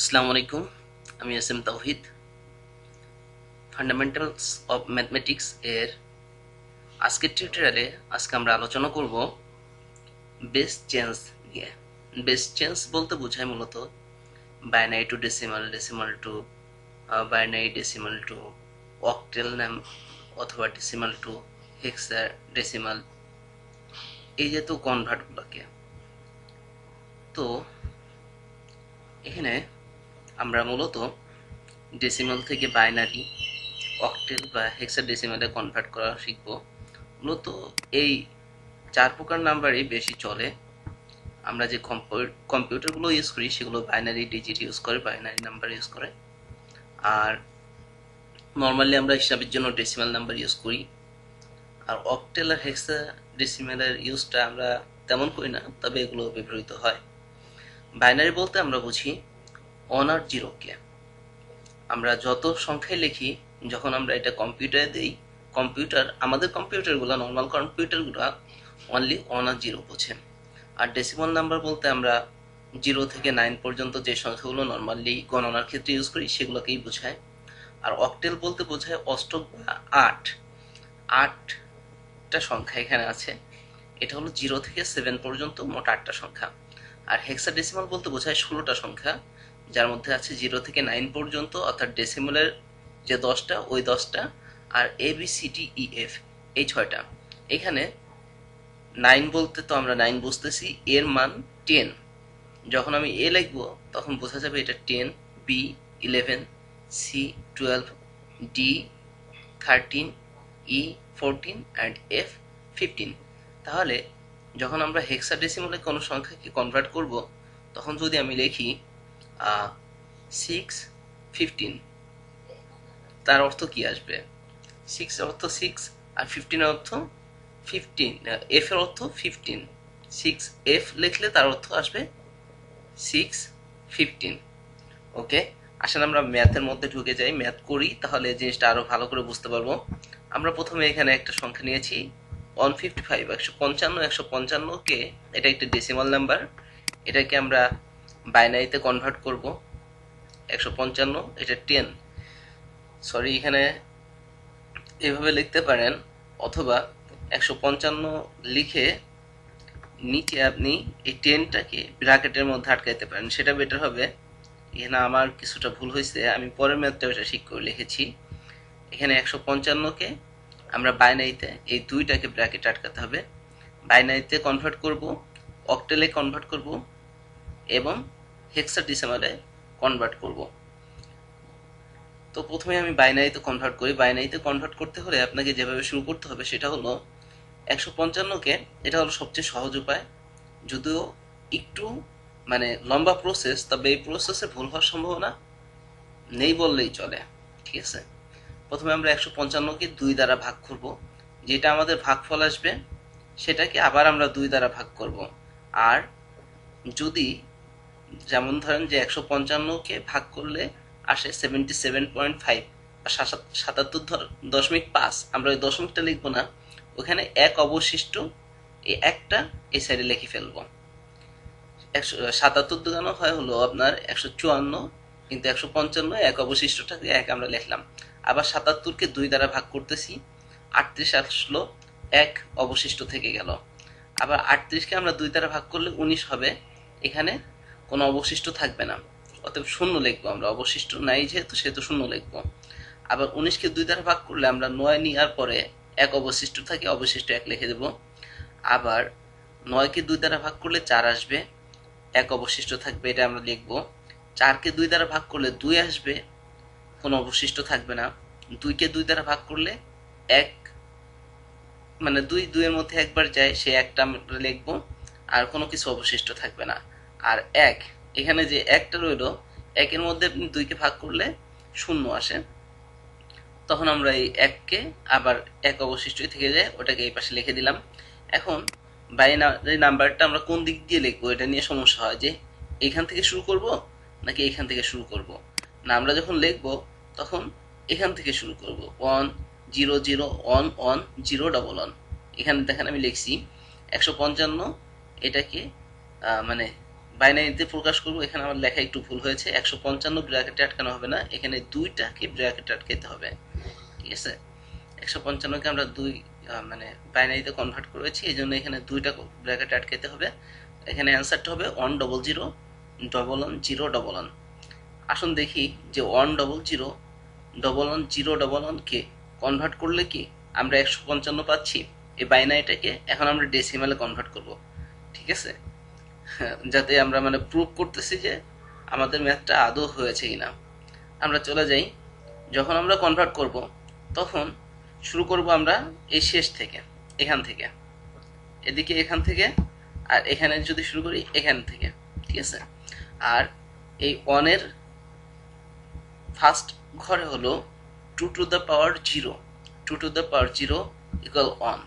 আসসালামু আলাইকুম, আমি S M Tawhid. Fundamentals of mathematics এর আজকের টিউটোরিয়ালে আজকে আমরা আলোচনা করব বেস চেঞ্জ নিয়ে। বেস চেঞ্জ বলতে বোঝায় মূলত binary to decimal decimal to binary decimal to octal নাম অথবা ডেসিমাল টু হেক্সা ডেসিমাল এই জাতীয় কনভার্টগুলোকে তো, এখানে আমরা মূলত ডেসিমাল থেকে বাইনারি অকটেল বা হেক্সাডেসিমালে কনভার্ট করা শিখব। মূলত এই চার প্রকার নাম্বারই বেশি চলে। আমরা যে কম্পিউটারগুলো ইউজ করি, সেগুলো বাইনারি ডিজিট ইউজ করে বাইনারি নাম্বার ইউজ করে। আর নর্মালি আমরা হিসাবের জন্য ডেসিমাল নাম্বার ইউজ করি। আর অকটেল আর হেক্সা ডেসিমালের ইউজটা আমরা তেমন করি না, তবে এগুলো ব্যবহৃত হয়। বাইনারি বলতে আমরা বুঝি অন আর জিরোকে আমরা যত সংখ্যায় লিখি, যখন আমরা এটা কম্পিউটারে দিই কম্পিউটার আমাদের কম্পিউটারগুলো নর্মাল কম্পিউটারগুলো অনলি অন আর জিরো বোঝে। আর ডেসিমাল নাম্বার বলতে আমরা জিরো থেকে নাইন পর্যন্ত যে সংখ্যাগুলো নর্মালি গণনার ক্ষেত্রে ইউজ করি, সেগুলোকেই বোঝায়। আর অকটেল বলতে বোঝায় অষ্টক বা আট। আটটা সংখ্যা এখানে আছে। এটা হলো জিরো থেকে সেভেন পর্যন্ত মোট আটটা সংখ্যা। আর হেক্সাডেসিমাল বলতে বোঝায় ষোলোটা সংখ্যা। যার মধ্যে আছে জিরো থেকে নাইন পর্যন্ত, অর্থাৎ ডেসিমালের যে দশটা, ওই দশটা, আর A B C D E F এই ছয়টা। এখানে নাইন বলতে তো আমরা নাইন বুঝতেছি, এর মান টেন যখন আমি এ লিখব, তখন বোঝা যাবে এটা ten B eleven C twelve D thirteen E fourteen and F fifteen তাহলে, যখন আমরা হেক্সাডেসিমালে কোনো সংখ্যাকে কনভার্ট করব, তখন যদি আমি লিখি সিক্স ফিফটিন তার অর্থ কি আসবে? সিক্স অর্থ সিক্স আর ফিফটিন অর্থ ফিফটিন এফ এর অর্থ ফিফটিন সিক্স এফ লিখলে তার অর্থ আসবে সিক্স ফিফটিন ওকে আসলে আমরা ম্যাথের মধ্যে ঢুকে যাই। ম্যাথ করি, তাহলে জিনিসটা আরও ভালো করে বুঝতে পারব। আমরা প্রথমে এখানে একটা সংখ্যা নিয়েছি। ওয়ান ফিফটি ফাইভ একশো পঞ্চান্ন, একশো পঞ্চান্নকে এটা একটা ডেসিমাল নাম্বার এটাকে আমরা বাইনারিতে কনভার্ট করব, একশো পঞ্চান্ন, এটা টেন সরি এখানে এভাবে লিখতে পারেন, অথবা একশো পঞ্চান্ন লিখে নিচে আপনি এই টেনটাকে ব্র্যাকেটের মধ্যে আটকাইতে পারেন। সেটা বেটার হবে। এখানে আমার কিছুটা ভুল হয়েছে, আমি পরের ম্যাথটা ওটা ঠিক করে লিখেছি। এখানে একশো পঞ্চান্নকে আমরা বাইনারিতে এই দুইটাকে ব্র্যাকেট আটকাতে হবে। বাইনারিতে কনভার্ট করব অক্টেলে কনভার্ট করব, এবং হেক্সাডেসিমালে কনভার্ট করব। তো প্রথমে আমি বাইনারিতে কনভার্ট করি। বাইনারিতে কনভার্ট করতে হলে আপনাকে যেভাবে শুরু করতে হবে সেটা হলো একশো পঞ্চান্নকে এটা হলো সবচেয়ে সহজ উপায়। যদিও একটু মানে লম্বা প্রসেস তবে এই প্রসেসে ভুল হওয়ার সম্ভাবনা নেই বললেই চলে, ঠিক আছে? প্রথমে আমরা একশো পঞ্চান্নকে দুই দ্বারা ভাগ করব। যেটা আমাদের ভাগফল আসবে, সেটাকে আবার আমরা দুই দ্বারা ভাগ করব। আর যদি যেমন ধরেন যে একশো পঞ্চান্নকে ভাগ করলে আসে সেভেন্টি সেভেন পয়েন্ট ফাইভ বা সাতাত্তর দশমিক পাঁচ। আমরা ওই দশমিকটা লিখব না। ওখানে এক অবশিষ্ট এই একটা এই সাইডে লিখে ফেলব। একশো, সাতাত্তর দোকানো হয় হলো আপনার একশো চুয়ান্ন কিন্তু একশো পঞ্চান্ন এক অবশিষ্টটাকে এক আমরা লিখলাম। আবার সাতাত্তরকে দুই দ্বারা ভাগ করতেছি, আটত্রিশ আসলো এক অবশিষ্ট থেকে গেল। আবার আটত্রিশকে আমরা দুই দ্বারা ভাগ করলে উনিশ হবে। এখানে কোনো অবশিষ্ট থাকবে না। অতএব শূন্য লিখব আমরা। অবশিষ্ট নাই যেহেতু, সেহেতু শূন্য লিখব। আবার উনিশকে দুই দ্বারা ভাগ করলে আমরা নয় নেওয়ার পরে এক অবশিষ্ট থাকে, অবশিষ্ট এক লিখে দেব। আবার নয়কে দুই দ্বারা ভাগ করলে চার আসবে, এক অবশিষ্ট থাকবে, এটা আমরা লিখব। চারকে দুই দ্বারা ভাগ করলে দুই আসবে, কোনো অবশিষ্ট থাকবে না। দুইকে দুই দ্বারা ভাগ করলে এক মানে দুই, দুইয়ের মধ্যে একবার যায়, সে একটা আমরা লিখব, আর কোনো কিছু অবশিষ্ট থাকবে না। আর এক, এখানে যে একটা রইল, একের মধ্যে আপনি দুইকে ভাগ করলে শূন্য আসে। তখন আমরা এই এককে আবার এক অবশিষ্টই থেকে যায় ওটাকে এই পাশে লিখে দিলাম। এখন বাইনারি নাম্বারটা আমরা কোন দিক দিয়ে লিখব? এটা নিয়ে সমস্যা হয় যে এখান থেকে শুরু করব নাকি এখান থেকে শুরু করব? না, আমরা যখন লিখব, তখন এখান থেকে শুরু করব। One, zero zero, one one, zero, double one. এখানে দেখেন আমি লিখছি একশো পঞ্চান্ন, এটাকে মানে বাইনারিতে প্রকাশ করব, এখানে আমার লেখা একটু ভুল হয়েছে, একশো পঞ্চান্ন ব্র্যাকেটে আটকানো হবে না, এখানে দুইটাকে ব্র্যাকেটে আটকাতে হবে, ঠিক আছে? একশো পঞ্চান্নকে আমরা দুই মানে বাইনারিতে কনভার্ট করেছি এই জন্য এখানে দুইটা ব্র্যাকেটে আটকাতে হবে। এখানে অ্যান্সারটা হবে one double zero double one zero double one আসুন দেখি যে one double zero double one zero double ওয়ানকে কনভার্ট করলে কি আমরা একশো পঞ্চান্ন পাচ্ছি? এই বাইনারিটাকে এখন আমরা ডেসিমালে কনভার্ট করব, ঠিক আছে? যাতে আমরা মানে প্রুভ করতেছি যে আমাদের ম্যাথটা আদৌ হয়েছে কিনা। আমরা চলে যাই। যখন আমরা কনভার্ট করব, তখন শুরু করব আমরা এই শেষ থেকে, এখান থেকে। এদিকে এখান থেকে, আর এখানে যদি শুরু করি, এখান থেকে, ঠিক আছে? আর এই ওয়ানের ফার্স্ট ঘরে হলো two to the power zero two to the power zero equal one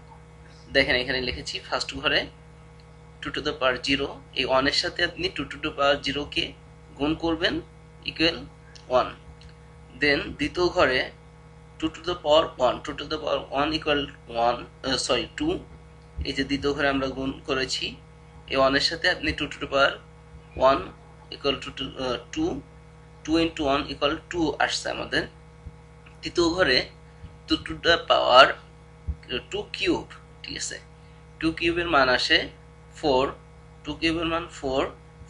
দেখেন এখানে লিখেছি ফার্স্ট ঘরে two to the power zero এই ওয়ানের সাথে আপনি টু টু টু পাওয়ার জিরোকে গুণ করবেন ইকুয়াল ওয়ান দেন দ্বিতীয় ঘরে two to the power one two to the power one equal one sorry two এই যে দ্বিতীয় ঘরে আমরা গুণ করেছি, এই ওয়ানের সাথে আপনি two to two power one equal two two two two into one equal two আসছে আমাদের। তৃতীয় ঘরে two to the power two cube ঠিক আছে? টু কিউবের মান আসে ফোর টু কিউবের মান ফোর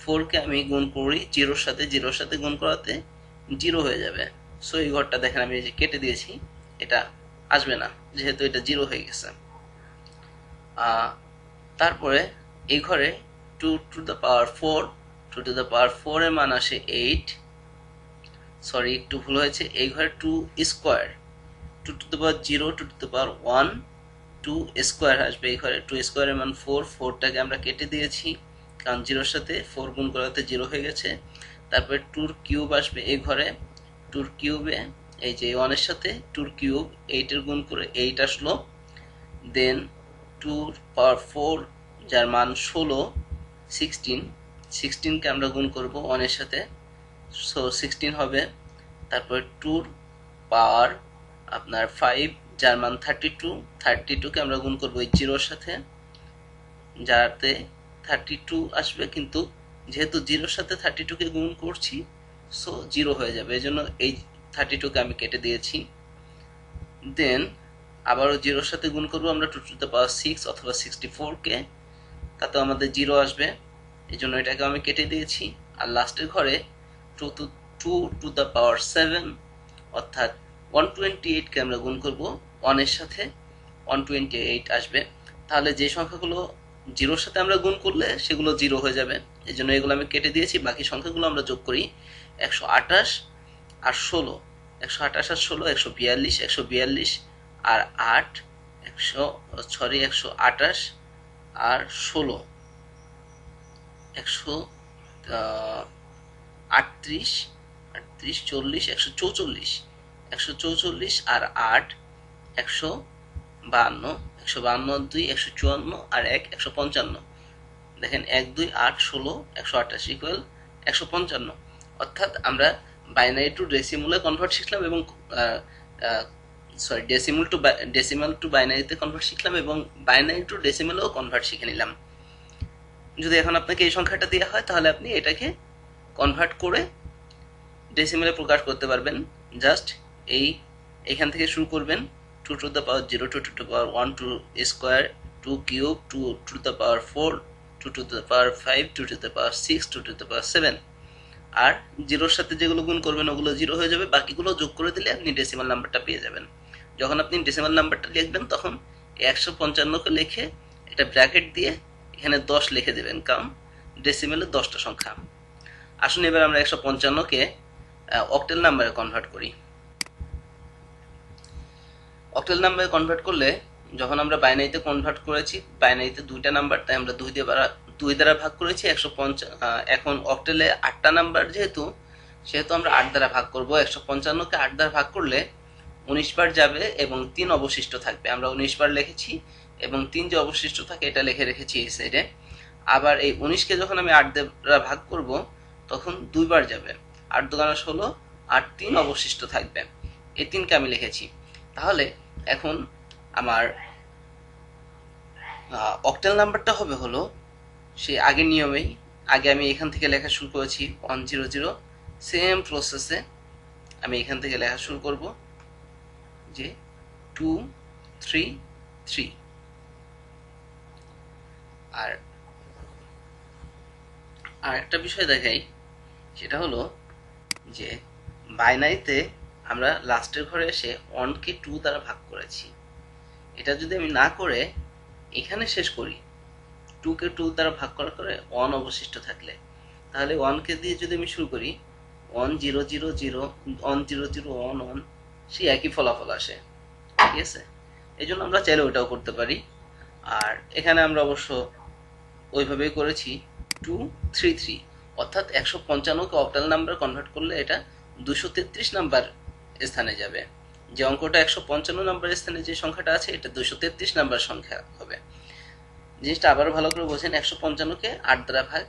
ফোরকে আমি গুণ করি জিরোর সাথে জিরোর সাথে গুণ করাতে জিরো হয়ে যাবে। সো এই ঘরটা দেখেন আমি যে কেটে দিয়েছি, এটা আসবে না, যেহেতু এটা জিরো হয়ে গেছে। তারপরে এই ঘরে two to the power four two to the power four এর মান আসে এইট সরি একটু ভুল হয়েছে, এই ঘরে two square two to the power zero two to the power one two square আসবে, এই ঘরে টু স্কোয়ারের মান ফোর ফোরটাকে আমরা কেটে দিয়েছি, কারণ জিরোর সাথে ফোর গুণ করাতে জিরো হয়ে গেছে। তারপরে টুর কিউব আসবে এই ঘরে টুর কিউবে এই যে ওয়ানের সাথে টুর কিউব এইটের গুণ করে এইট আসলো। দেন টুর পাওয়ার ফোর যার মান ষোলো সিক্সটিন সিক্সটিনকে আমরা গুণ করব ওয়ানের সাথে। সো সিক্সটিন হবে। তারপরে টুর পাওয়ার আপনার ফাইভ যার মান থার্টি টু থার্টি টুকে আমরা গুণ করব এই জিরোর সাথে। যাতে থার্টি টু আসবে, কিন্তু যেহেতু জিরোর সাথে থার্টি টুকে গুণ করছি সো জিরো হয়ে যাবে। এই জন্য এই থার্টি টুকে আমি কেটে দিয়েছি। দেন আবারও জিরোর সাথে গুণ করব আমরা two to the power six অথবা সিক্সটি ফোরকে তাতে আমাদের জিরো আসবে। এই জন্য এটাকে আমি কেটে দিয়েছি। আর লাস্টের ঘরে two two two to the power seven অর্থাৎ ওয়ান টোয়েন্টি এইটকে আমরা গুণ করব। ওয়ানের সাথে ওয়ান টোয়েন্টি এইট আসবে। তাহলে যে সংখ্যাগুলো জিরোর সাথে আমরা গুণ করলে সেগুলো জিরো হয়ে যাবে। এই জন্য এগুলো আমি কেটে দিয়েছি, বাকি সংখ্যাগুলো আমরা যোগ করি। একশো আঠাশ আর ষোলো। একশো আঠাশ আর ষোলো, একশো বিয়াল্লিশ একশো বিয়াল্লিশ আর আট, একশো সরি একশো আঠাশ আর ষোলো। একশো আটত্রিশ আটত্রিশ, চল্লিশ, একশো চৌচল্লিশ। একশো চৌচল্লিশ আর আট একশো বাহান্ন একশো বাহান্ন, দুই একশো চুয়ান্ন আর এক একশো পঞ্চান্ন। দেখেন, এক, দুই, আট, ষোলো একশো আঠাশ ইকুয়াল একশো পঞ্চান্ন। অর্থাৎ আমরা বাইনারি টু ডেসিমুলে কনভার্ট শিখলাম এবং sorry decimal to decimal to বাইনারিতে কনভার্ট শিখলাম এবং বাইনারি টু ডেসিমালেও কনভার্ট শিখে নিলাম। যদি এখন আপনাকে এই সংখ্যাটা দেওয়া হয়, তাহলে আপনি এটাকে কনভার্ট করে ডেসিমেলে প্রকাশ করতে পারবেন। জাস্ট এই, এখান থেকে শুরু করবেন। Two to the power zero two to two power one two square two cube two to the power four two to the power five two to the power six two to the power seven আর জিরোর সাথে যেগুলো গুণ করবেন, ওগুলো zero হয়ে যাবে, বাকিগুলো যোগ করে দিলে আপনি ডেসিমাল নাম্বারটা পেয়ে যাবেন। যখন আপনি ডেসিমাল নাম্বারটা লিখবেন, তখন একশো পঞ্চান্নকে লিখে একটা ব্র্যাকেট দিয়ে এখানে দশ লিখে দেবেন, কারণ ডেসিমেলে দশটা সংখ্যা। আসুন এবার আমরা একশো পঞ্চান্নকে অক্টেল নাম্বারে কনভার্ট করি। অক্টেল নাম্বারে কনভার্ট করলে যখন আমরা বাইনারিতে কনভার্ট করেছি বাইনারিতে দুইটা নাম্বার তাই আমরা দুই দ্বারা দুই দ্বারা ভাগ করেছি, একশো এখন অক্টেলে আটটা নাম্বার যেহেতু, সেহেতু আমরা আট দ্বারা ভাগ করব। একশো পঞ্চান্নকে আট দ্বারা ভাগ করলে উনিশ বার যাবে এবং তিন অবশিষ্ট থাকবে। আমরা উনিশ বার লিখেছি এবং তিন যে অবশিষ্ট থাকে, এটা লিখে রেখেছি এই সাইডে আবার এই উনিশকে যখন আমি আট দ্বারা ভাগ করব, তখন দুইবার যাবে। আট দোকানে ষোলো আর তিন অবশিষ্ট থাকবে। এই তিনকে আমি লিখেছি। তাহলে এখন আমার অক্টেল নাম্বারটা হবে হলো সেই আগের নিয়মেই, আগে আমি এখান থেকে লেখা শুরু করেছি ওয়ান জিরো জিরো সেম প্রসেসে আমি এখান থেকে লেখা শুরু করব, যে টু থ্রি থ্রি আর আর একটা বিষয় দেখাই, সেটা হলো যে, বাইনারিতে আমরা লাস্টের ঘরে এসে ওয়ানকে টু দ্বারা ভাগ করেছি। এটা যদি আমি না করে এখানে শেষ করি টুকে টু দ্বারা ভাগ করার করে ওয়ান অবশিষ্ট থাকলে, তাহলে ওয়ানকে দিয়ে যদি আমি শুরু করি one zero zero zero one zero zero one one সেই একই ফলাফল আসে। ঠিক আছে? এই জন্য আমরা চাইলে ওটাও করতে পারি। আর এখানে আমরা অবশ্য ওইভাবেই করেছি টু থ্রি থ্রি অর্থাৎ একশো পঞ্চান্নকে অক্টাল নাম্বার কনভার্ট করলে এটা দুশো তেত্রিশ নাম্বার স্থানে যাবে। যে অঙ্কটা একশো পঞ্চান্ন নাম্বার স্থানে যে সংখ্যাটা আছে, এটা দুশো তেত্রিশ নাম্বার সংখ্যা হবে। জিনিসটা আবার ভালো করে বোঝেন, একশো পঞ্চান্নকে আট দ্বারা ভাগ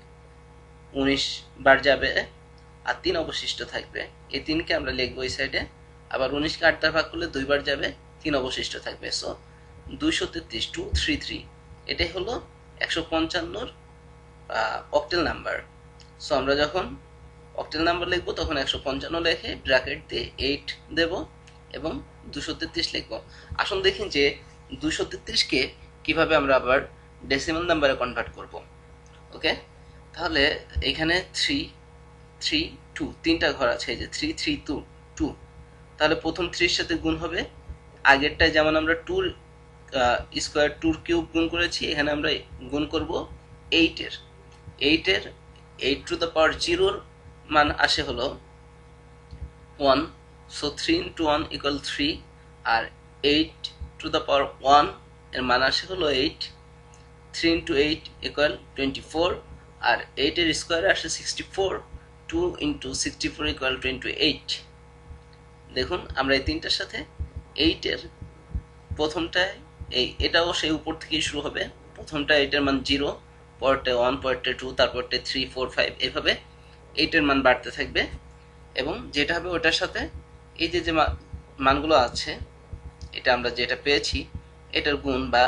উনিশ বার যাবে, আর তিন অবশিষ্ট থাকবে। এই তিনকে আমরা লিখব এই সাইডে আবার উনিশকে আট দ্বারা ভাগ করলে দুইবার যাবে, তিন অবশিষ্ট থাকবে। সো দুইশো তেত্রিশ টু থ্রি থ্রি এটাই হলো একশো পঞ্চান্নর অক্টেল নাম্বার সো আমরা যখন অক্টেল নাম্বার লিখব, তখন একশো পঞ্চান্ন লেখে ব্র্যাকেট দিয়ে এইট দেব এবং দুশো তেত্রিশ লিখব। আসুন দেখি যে দুশো তেত্রিশকে কীভাবে আমরা আবার ডেসিমাল নাম্বারে কনভার্ট করব। ওকে? তাহলে এখানে থ্রি থ্রি টু তিনটা ঘর আছে, এই যে থ্রি থ্রি টু টু তাহলে প্রথম থ্রির সাথে গুণ হবে। আগেরটায় যেমন আমরা টুর স্কোয়ার টুর কিউব গুণ করেছি, এখানে আমরা গুণ করব এইটের এইটের এইট টু দ্য পাওয়ার জিরোর মান আসে হলো one so three into one equal three R eight to the power ওয়ানের মান আসে হলো eight three into eight equal twenty four আর এইটের স্কোয়ারে আসে sixty four two into sixty four equal twenty eight দেখুন, আমরা এই তিনটার সাথে এইটের প্রথমটায়, এই এটাও সেই উপর থেকেই শুরু হবে। প্রথমটা এইটের মান জিরো পরেরটা ওয়ান পরেরটা টু তারপরটা থ্রি ফোর ফাইভ এভাবে এইটের মান বাড়তে থাকবে এবং যেটা হবে ওটার সাথে এই যে যে মানগুলো আছে, এটা আমরা যেটা পেয়েছি, এটার গুণ বা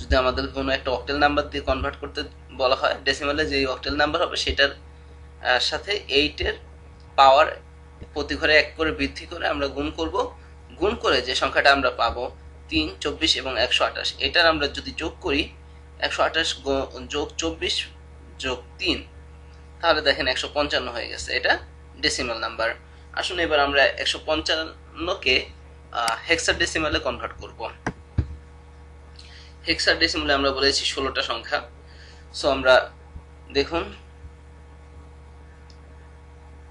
যদি আমাদের কোনো একটা অক্টেল নাম্বার দিয়ে কনভার্ট করতে বলা হয় ডেসিমালে যে অক্টেল নাম্বার হবে সেটার সাথে এইটের পাওয়ার প্রতি ঘরে এক করে বৃদ্ধি করে আমরা গুণ করব। গুণ করে যে সংখ্যাটা আমরা পাবো তিন, চব্বিশ এবং একশো আঠাশ। এটার আমরা যদি যোগ করি, একশো আঠাশ যোগ চব্বিশ যোগ তিন তাহলে দেখেন একশো পঞ্চান্ন হয়ে গেছে, এটা ডেসিমাল নাম্বার আসুন এবার আমরা একশো পঞ্চান্নকে হেক্সার ডেসিমালে কনভার্ট করব। হেক্সার ডেসিমালে আমরা বলেছি ষোলোটা সংখ্যা। সো আমরা দেখুন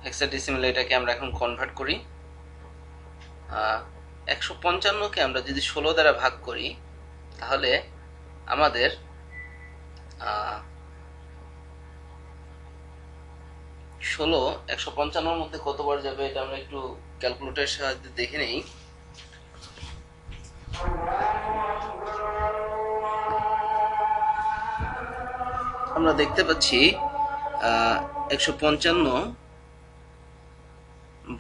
হেক্সার ডেসিমালে এটাকে আমরা এখন কনভার্ট করি। একশো পঞ্চান্নকে আমরা যদি ষোলো দ্বারা ভাগ করি, তাহলে আমাদের ষোলো, একশো পঞ্চান্নর মধ্যে কতবার যাবে এটা আমরা একটু ক্যালকুলেটারের সাহায্যে দেখে নেই। আমরা দেখতে পাচ্ছি একশো পঞ্চান্ন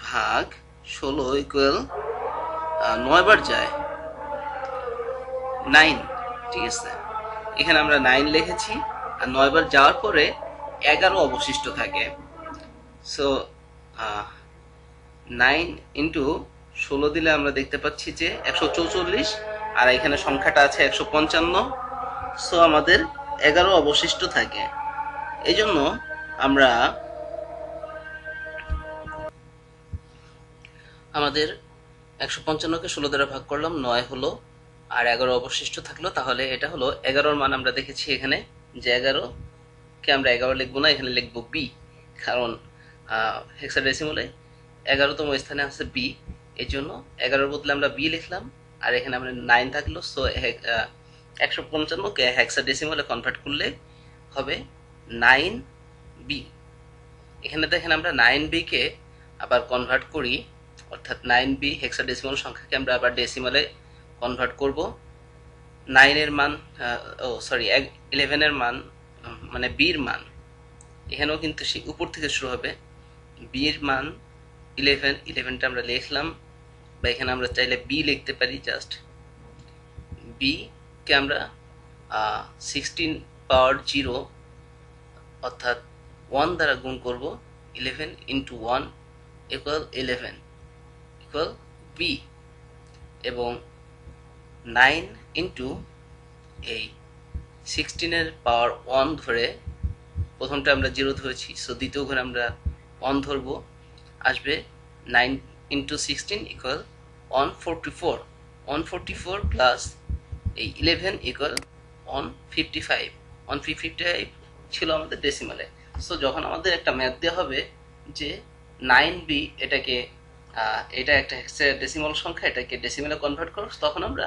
ভাগ ষোলো ইকুয়াল নয় বার যায়। নাইন, ঠিক আছে। এখানে আমরা নাইন লিখেছি, আর নয় বার যাওয়ার পরে এগারো অবশিষ্ট থাকে। সো নাইন ইন্টু ষোলো দিলে আমরা দেখতে পাচ্ছি যে একশো চৌচল্লিশ, আর এখানে সংখ্যাটা আছে একশো পঞ্চান্ন। সো আমাদের এগারো অবশিষ্ট থাকে। এই জন্য আমরা আমাদের একশো পঞ্চান্নকে ষোলো দ্বারা ভাগ করলাম, নয় হলো, আর এগারো অবশিষ্ট থাকল। তাহলে এটা হলো এগারোর মান আমরা দেখেছি এখানে, যে এগারো কে আমরা এগারো লিখব না, এখানে লিখব বি। কারণ হেক্সাডেসিমলে এগারোতম স্থানে আছে বি এই জন্য এগারোর বদলে আমরা বি লিখলাম, আর এখানে আমরা নাইন থাকল সো একশো পঞ্চান্নকে হেক্সাডেসিমলে কনভার্ট করলে হবে নাইন বি এখানে দেখেন আমরা নাইন বিকে আবার কনভার্ট করি, অর্থাৎ নাইন বি হেক্সাডেসিমাল সংখ্যাকে আমরা আবার ডেসিমালে কনভার্ট করব। নাইনের মান ও সরি ইলেভেনের মান মানে বির মান। এখানেও কিন্তু সেই উপর থেকে শুরু হবে। বির মান ইলেভেন ইলেভেনটা আমরা লিখলাম, বা এখানে আমরা চাইলে বি লিখতে পারি জাস্ট বি কে আমরা সিক্সটিন পাওয়ার জিরো অর্থাৎ ওয়ান দ্বারা গুণ করব eleven into one equal eleven equal B এবং নাইন ইন্টু এই সিক্সটিনের পাওয়ার ওয়ান ধরে প্রথমটা আমরা জিরো ধরেছি সো দ্বিতীয় ঘরে আমরা ওয়ান ধরবো, আসবে nine into sixteen equal one forty four one forty four plus এই eleven equal one fifty five one fifty five ছিল আমাদের ডেসিমালে সো যখন আমাদের একটা ম্যাথ দেওয়া হবে যে নাইন বি এটাকে এটা একটা ডেসিমাল সংখ্যা, এটাকে ডেসিমালে কনভার্ট করো, তখন আমরা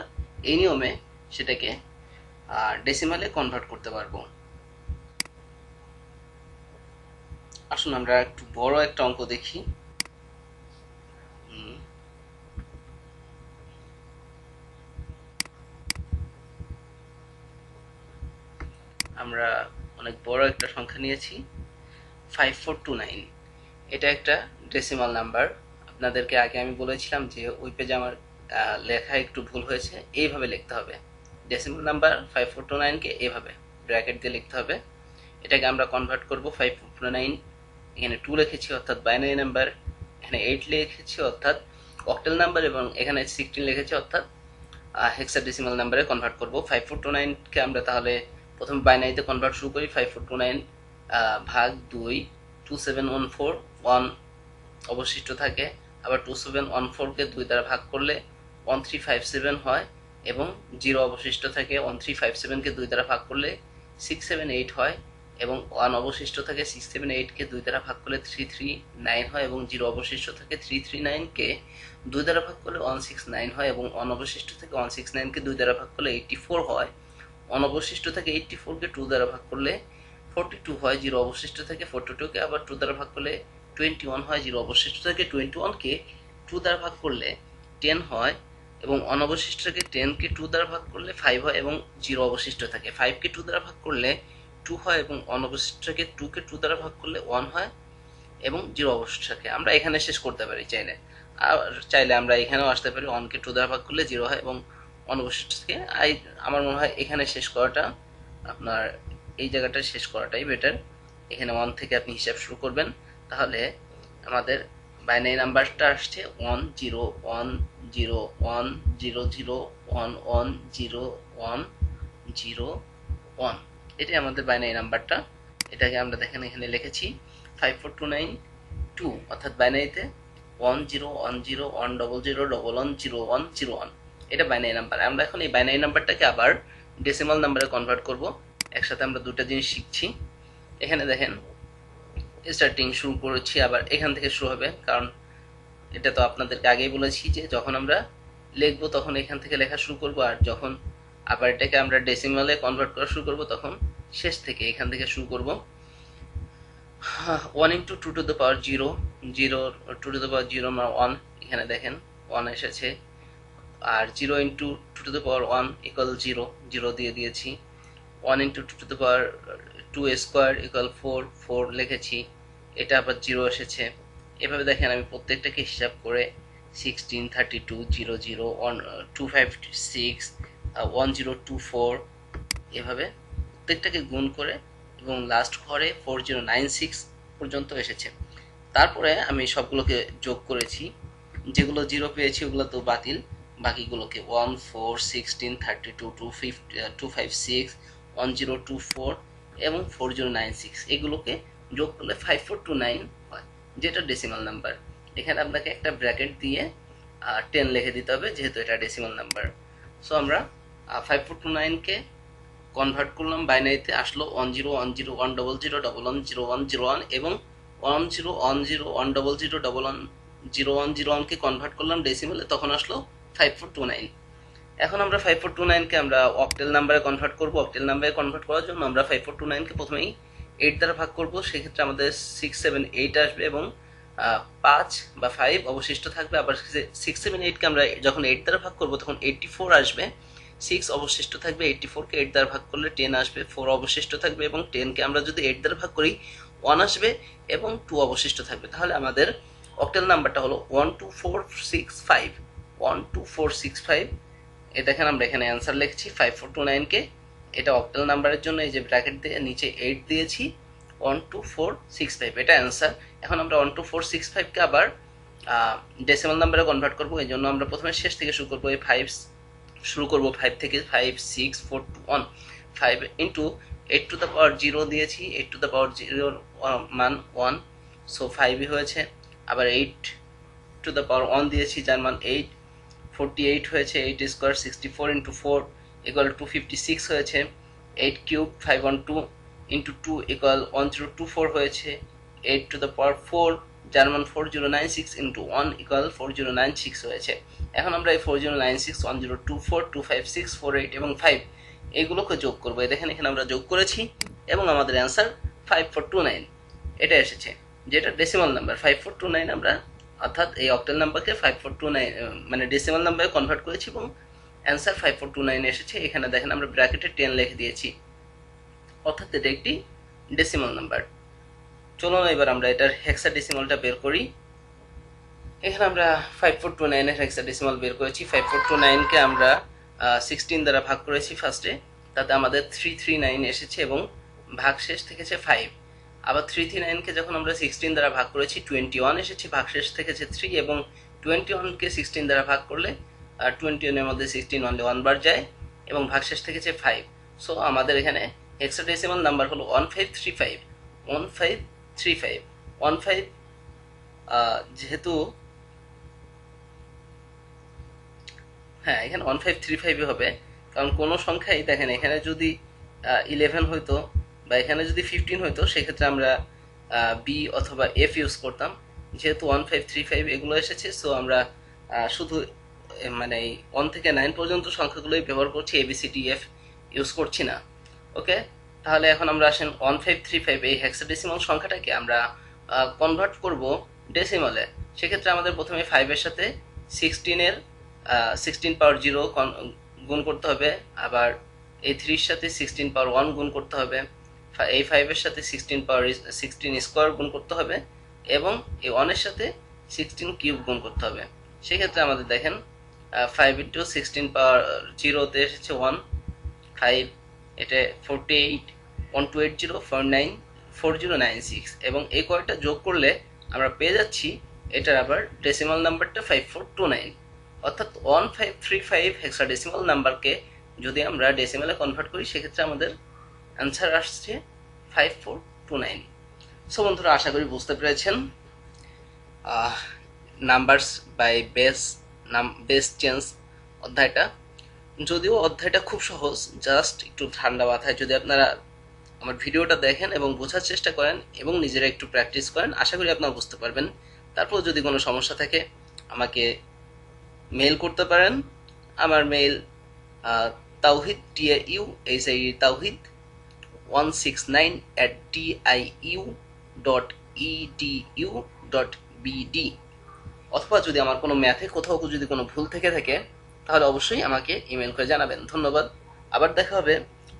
এই নিয়মে সেটাকে ডেসিমালে কনভার্ট করতে পারব। আসুন, আমরা একটু বড় একটা অঙ্ক দেখি। আমরা অনেক বড় একটা সংখ্যা নিয়েছি। ফাইভ ফোর টু নাইন এটা একটা ডেসিমাল নাম্বার আপনাদেরকে আগে আমি বলেছিলাম যে ওই পেজে আমার লেখা একটু ভুল হয়েছে। এইভাবে লিখতে হবে। Decimal number five four two নাইনকে এইভাবে ব্র্যাকেট দিয়ে লিখতে হবে। এটাকে আমরা কনভার্ট করব ফাইভ ফোর টু নাইন এখানে টু লিখেছি, অর্থাৎ বাইনারি নাম্বার এখানে এইট লিখেছি, অর্থাৎ অক্টেল নাম্বার এবং এখানে সিক্সটিন লিখেছি, অর্থাৎ হেক্সা ডেসিমাল নাম্বারে কনভার্ট করব। ফাইভ ফোর টু নাইনকে আমরা তাহলে প্রথম বাইনারিতে কনভার্ট শুরু করি ফাইভ ফোর টু নাইন ভাগ দুই two seven one four one অবশিষ্ট থাকে। আবার টু সেভেন ওয়ান ফোরকে দুই দ্বারা ভাগ করলে ওয়ান থ্রি ফাইভ সেভেন হয় এবং জিরো অবশিষ্ট থাকে। ওয়ান থ্রি ফাইভ সেভেনকে দুই দ্বারা ভাগ করলে সিক্স সেভেন এইট হয়। এবং ওয়ান অবশিষ্ট থাকে সিক্স সেভেন এইটকে দুই দ্বারা ভাগ করলে থ্রি থ্রি নাইন হয় এবং জিরো অবশিষ্ট থাকে থ্রি থ্রি নাইনকে দুই দ্বারা ভাগ করলে ওয়ান সিক্স নাইন হয় এবং ওয়ান অবশিষ্ট থেকে ওয়ান সিক্স নাইনকে দুই দ্বারা ভাগ করলে এইটটি ফোর হয়। অনবশিষ্ট থেকে এইটটি ফোরকে টু দ্বারা ভাগ করলে ফোরটি টু হয় জিরো অবশিষ্ট থেকে ফোরটি টুকে আবার টু দ্বারা ভাগ করলে টোয়েন্টি ওয়ান হয় জিরো অবশিষ্ট থেকে টোয়েন্টি ওয়ানকে টু দ্বারা ভাগ করলে টেন হয় এবং অনবশিষ্ট থেকে টেনকে টু দ্বারা ভাগ করলে ফাইভ হয় এবং জিরো অবশিষ্ট থাকে। ফাইভকে টু দ্বারা ভাগ করলে টু হয় এবং অনবশিষ্ট থেকে টুকে টু দ্বারা ভাগ করলে ওয়ান হয় এবং জিরো অবশিষ্ট থাকে আমরা এখানে শেষ করতে পারি চাইলে। আর চাইলে আমরা এখানেও আসতে পারি ওয়ানকে টু দ্বারা ভাগ করলে জিরো হয় এবং অনবশিষ্ট থেকে আই, আমার মনে হয় এখানে শেষ করাটা আপনার এই জায়গাটা শেষ করাটাই বেটার এখানে ওয়ান থেকে আপনি হিসাব শুরু করবেন। তাহলে আমাদের বাইনারি নাম্বারটা আসছে one zero one zero one zero zero one one zero one zero one এটাই আমাদের বাইনারি নাম্বারটা। এটাকে আমরা দেখেন এখানে লিখেছি five four two nine two অর্থাৎ বাইনারিতে one zero one zero one double zero double one zero one zero one এটা বাইনারি নাম্বার আমরা এখন এই বাইনারি নাম্বারটাকে আবার ডেসিমাল নাম্বারে কনভার্ট করব। একসাথে আমরা দুটা জিনিস শিখছি। এখানে দেখেন স্টার্টিং শুরু করেছি, আবার এখান থেকে শুরু হবে। কারণ এটা তো আপনাদেরকে আগেই বলেছি যে যখন আমরা লিখব তখন এখান থেকে লেখা শুরু করব, আর যখন আবার এটাকে আমরা ডেসিমালে কনভার্ট করা শুরু করব তখন। শেষ থেকে এখান থেকে শুরু করব। One into two to the power zero zero two to the power zero one এখানে দেখেন ওয়ান এসেছে। আর zero into two to the power one equal zero zero দিয়ে দিয়েছি। One into two to the power two square equal four four লিখেছি। এটা আবার zero এসেছে। এভাবে দেখেন আমি প্রত্যেকটাকে হিসাব করে sixteen thirty two zero zero one two five six one zero two four এভাবে প্রত্যেকটাকে গুণ করে এবং লাস্ট ঘরে ফোর জিরো নাইন সিক্স পর্যন্ত এসেছে। তারপরে আমি সবগুলোকে যোগ করেছি। যেগুলো জিরো পেয়েছি, ওগুলো তো বাতিল। বাকিগুলোকে one four sixteen thirty two two fifty two five six one zero two four এবং ফোর জিরো নাইন সিক্স এগুলোকে যোগ করলে ফাইভ ফোর টু নাইন হয়, যেটা ডেসিমাল নাম্বার এখানে আপনাকে একটা ব্র্যাকেট দিয়ে টেন লিখে দিতে হবে, যেহেতু এটা ডেসিমাল নাম্বার সো আমরা ফাইভ ফোর টু নাইনকে কনভার্ট করলাম বাইনারিতে আসলো one zero one zero one double zero double one zero one zero one এবং one zero one zero one double zero double one zero one zero ওয়ানকে convert করলাম ডেসিমেলে তখন আসলো ফাইভ ফোর টু নাইন এখন আমরা ফাইভ ফোর টু নাইনকে আমরা অক্টেল নাম্বারে কনভার্ট করব। অক্টেল নাম্বারে কনভার্ট করার জন্য আমরা ফাইভ ফোর টু নাইনকে প্রথমেই এইট দ্বারা ভাগ করব। সেক্ষেত্রে আমাদের সিক্স সেভেন এইট আসবে এবং পাঁচ বা ফাইভ অবশিষ্ট থাকবে। আবার সিক্স সেভেন এইটকে আমরা যখন এইট দ্বারা ভাগ করব, তখন এইটটি ফোর আসবে। সিক্স অবশিষ্ট থাকবে এইটটি ফোরকে এইট দ্বারা ভাগ করলে টেন আসবে ফোর অবশিষ্ট থাকবে এবং টেনকে আমরা যদি এইট দ্বারা ভাগ করি ওয়ান আসবে এবং টু অবশিষ্ট থাকবে। তাহলে আমাদের অক্টেল নাম্বারটা হলো one two four six five one two four six five এ দেখেন আমরা এখানে অ্যান্সার লিখছি ফাইভ ফোর টু নাইনকে এটা অক্টেল নাম্বারের জন্য এই যে ব্র্যাকেট দিয়ে নিচে এইট দিয়েছি one two four six five এটা অ্যান্সার এখন আমরা ওয়ান টু ফোর সিক্স ফাইভকে আবার ডেসিমাল নাম্বারে কনভার্ট করব, এই জন্য আমরা প্রথমে শেষ থেকে শুরু করব এই ফাইভ শুরু করব ফাইভ থেকে five six four two one five into eight to the power zero দিয়েছি এইট টু দ্য পাওয়ার জিরোর মান ওয়ান সো ফাইভই হয়েছে। আবার eight to the power one দিয়েছি, যার মান এইট ফোরটি এইট হয়েছে eight square sixty four into four equal to fifty six হয়েছে। Eight cube five one two into two equal one zero two four হয়েছে। Eight to the power four যার মান four zero nine six into one equal four zero nine six হয়েছে। এখন আমরা এই four zero nine six one zero two four two five six four eight এবং five এগুলোকে যোগ করব। দেখেন এখানে আমরা যোগ করেছি এবং আমাদের answer five four two nine এটা এসেছে, যেটা decimal number five four two nine আমরা অর্থাৎ এই অক্টেল নাম্বারকে ফাইভ ফোর টু নাইন মানে ডেসিমাল নাম্বারে কনভার্ট করেছি এবং answer five four two nine এসেছে। এখানে দেখেন আমরা ব্র্যাকেটে টেন লিখে দিয়েছি। অর্থাৎ এটা একটি ডেসিমাল নাম্বার চলুন এবার আমরা এটার হেক্সা ডেসিমালটা বের করি। এখানে আমরা ফাইভ ফোর টু নাইনের হেক্সা ডেসিমাল বের করেছি। ফাইভ ফোর টু নাইনকে আমরা সিক্সটিন দ্বারা ভাগ করেছি ফার্স্টে তাতে আমাদের থ্রি থ্রি নাইন এসেছে এবং ভাগ শেষ থেকেছে ফাইভ আবার থ্রি থ্রি নাইনকে যখন আমরা সিক্সটিন দ্বারা ভাগ করেছি টোয়েন্টি ওয়ান এসেছে, ভাগ শেষ থেকেছে থ্রি এবং টোয়েন্টি ওয়ানকে সিক্সটিন দ্বারা ভাগ করলে টোয়েন্টি ওয়ানের মধ্যে সিক্সটিন ওয়ানলে ওয়ান বার যায় এবং ভাগ শেষ থেকেছে ফাইভ সো আমাদের এখানে হেক্সাডেসিমাল নাম্বার হলো one five three five one five three five one five যেহেতু হ্যাঁ এখানে ওয়ান ফাইভ থ্রি ফাইভই হবে, কারণ কোনো সংখ্যাই দেখেন, এখানে যদি ইলেভেন হইতো বা এখানে যদি ফিফটিন হইতো, সেক্ষেত্রে আমরা বি অথবা এফ ইউজ করতাম। যেহেতু ওয়ান ফাইভ থ্রি ফাইভ এগুলো এসেছে সো আমরা শুধু মানে ওয়ান থেকে নাইন পর্যন্ত সংখ্যাগুলোই ব্যবহার করছি এবিসিডি এফ ইউজ করছি না। ওকে তাহলে এখন আমরা আসেন ওয়ান ফাইভ থ্রি ফাইভ এই হেক্সাডেসিমাল সংখ্যাটাকে আমরা কনভার্ট করব ডেসিমালে সেক্ষেত্রে আমাদের প্রথমে ফাইভের সাথে সিক্সটিনের সিক্সটিন পাওয়ার জিরো গুণ করতে হবে। আবার এই থ্রির সাথে সিক্সটিন পাওয়ার ওয়ান গুণ করতে হবে। এই ফাইভের সাথে সিক্সটিন পাওয়ার সিক্সটিন স্কোয়ার গুণ করতে হবে। এবং এই ওয়ানের সাথে সিক্সটিন কিউব গুণ করতে হবে। সেক্ষেত্রে আমাদের দেখেন ফাইভ ইন্টু সিক্সটিন পাওয়ার জিরোতে এসেছে ওয়ান ফাইভ এটা forty eight one two eight zero four nine four zero nine six এবং এই কয়টা যোগ করলে আমরা পেয়ে যাচ্ছি এটার আবার ডেসিমাল নাম্বারটা ফাইভ ফোর টু নাইন অর্থাৎ one five three five hexadecimal নাম্বারকে যদি আমরা ডেসিমালে কনভার্ট করি, সেক্ষেত্রে আমাদের অ্যান্সার আসছে five four two nine so বন্ধুরা, আশা করি বুঝতে পেরেছেন। নাম্বারস বাই বেস নাম বেস চেঞ্জ অধ্যায়টা। যদিও অধ্যায়টা খুব সহজ জাস্ট একটু ঠান্ডা মাথায় যদি আপনারা আমার ভিডিওটা দেখেন এবং বোঝার চেষ্টা করেন এবং নিজেরা একটু প্র্যাকটিস করেন, আশা করি আপনারা বুঝতে পারবেন। তারপর যদি কোনো সমস্যা থাকে, আমাকে মেল করতে পারেন। আমার mail Tawhid T U H I Tawhid one six nine at T I U dot E D U dot BD অথবা যদি আমার কোনো ম্যাথে কোথাও যদি কোনো ভুল থেকে থাকে তাহলে অবশ্যই আমাকে ইমেল করে জানাবেন। ধন্যবাদ। আবার দেখা হবে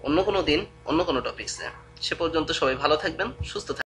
অন্য কোনো দিন, অন্য কোনো টপিক্সে সে পর্যন্ত সবাই ভালো থাকবেন, সুস্থ থাকবেন।